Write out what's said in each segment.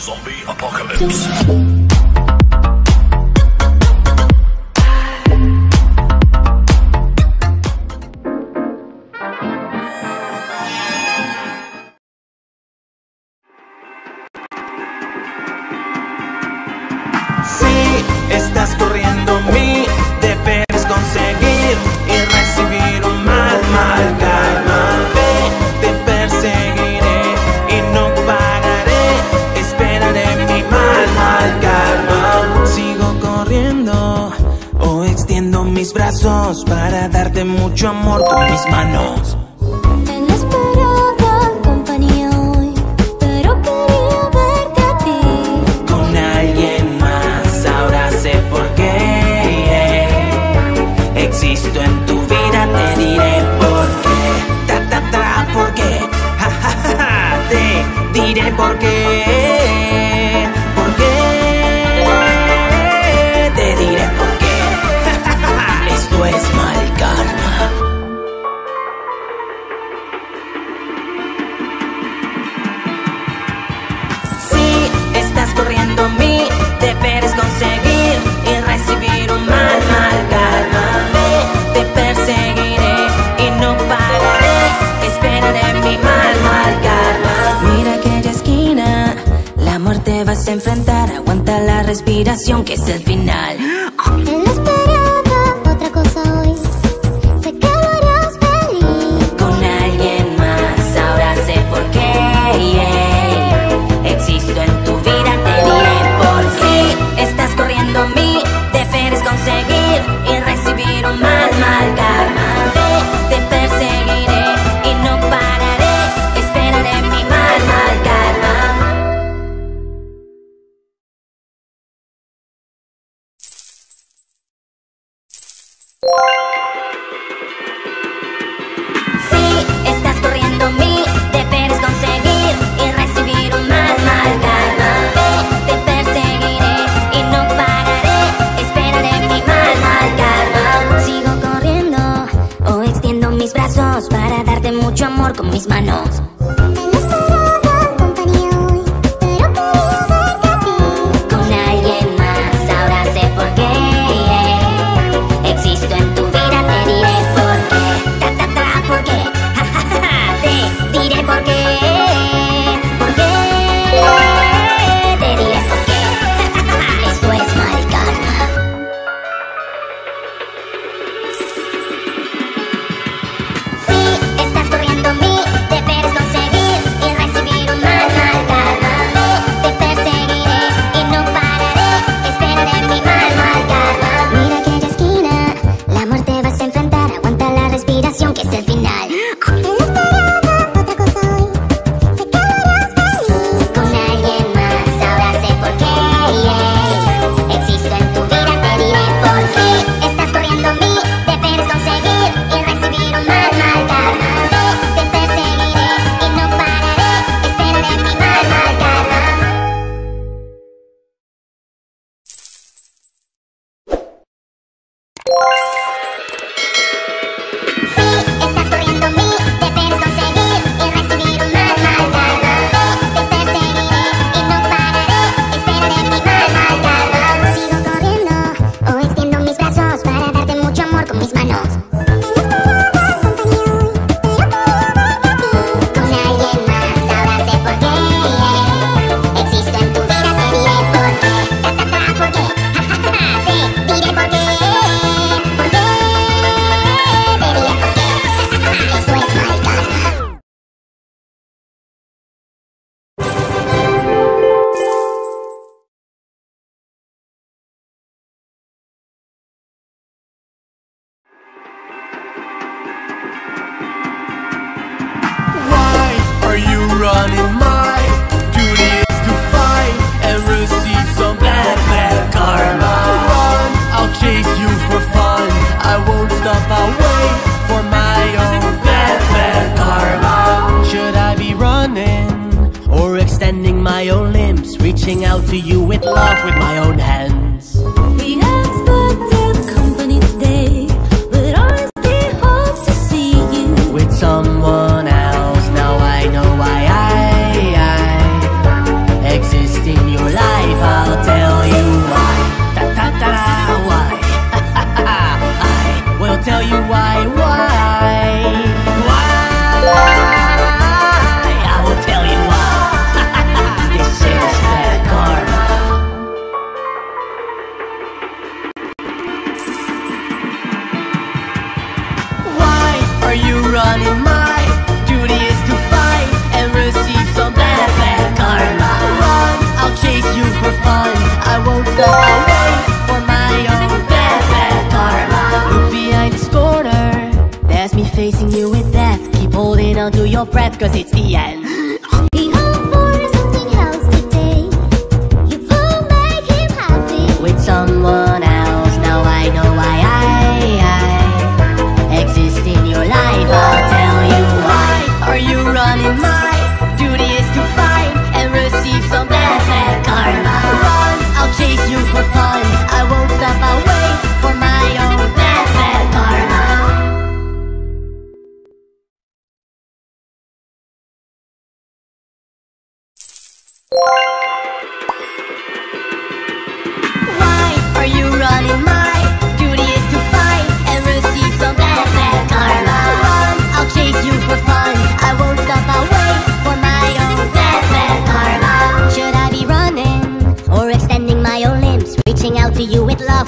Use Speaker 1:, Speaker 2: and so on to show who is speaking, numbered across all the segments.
Speaker 1: Zombie Apocalypse.
Speaker 2: Si estás corriendo para darte mucho amor con mis manos. mis manos.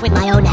Speaker 3: With my own